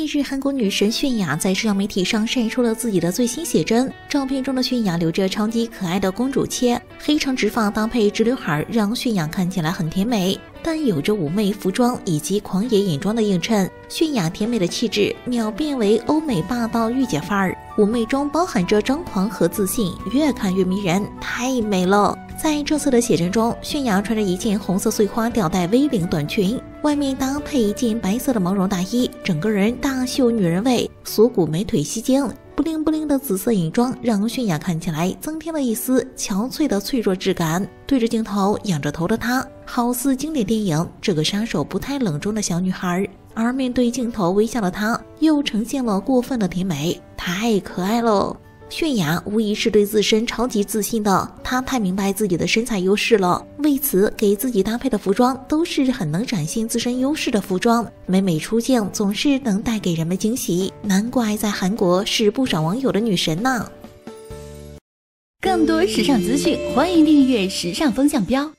近日，韩国女神泫雅在社交媒体上晒出了自己的最新写真。照片中的泫雅留着超级可爱的公主切，黑长直发搭配直刘海，让泫雅看起来很甜美。但有着妩媚服装以及狂野眼妆的映衬，泫雅甜美的气质秒变为欧美霸道御姐范儿。妩媚中包含着张狂和自信，越看越迷人，太美了。在这次的写真中，泫雅穿着一件红色碎花吊带 V 领短裙，外面搭配一件白色的毛绒大衣，整个人大秀女人味，锁骨美腿吸睛，不灵不灵的紫色眼妆让泫雅看起来增添了一丝憔悴的脆弱质感。对着镜头仰着头的她，好似经典电影《这个杀手不太冷》中的小女孩，而面对镜头微笑的她，又呈现了过分的甜美，太可爱了。泫雅无疑是对自身超级自信的，她太明白自己的身材优势了，为此给自己搭配的服装都是很能展现自身优势的服装，每每出镜总是能带给人们惊喜，难怪在韩国是不少网友的女神呢。更多时尚资讯，欢迎订阅时尚风向标。